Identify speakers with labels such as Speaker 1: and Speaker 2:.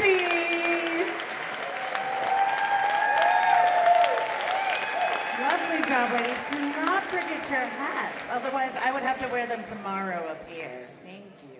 Speaker 1: Nancy. Lovely job, ladies. Do not forget your hats. Otherwise, I would have to wear them tomorrow up here. Thank you.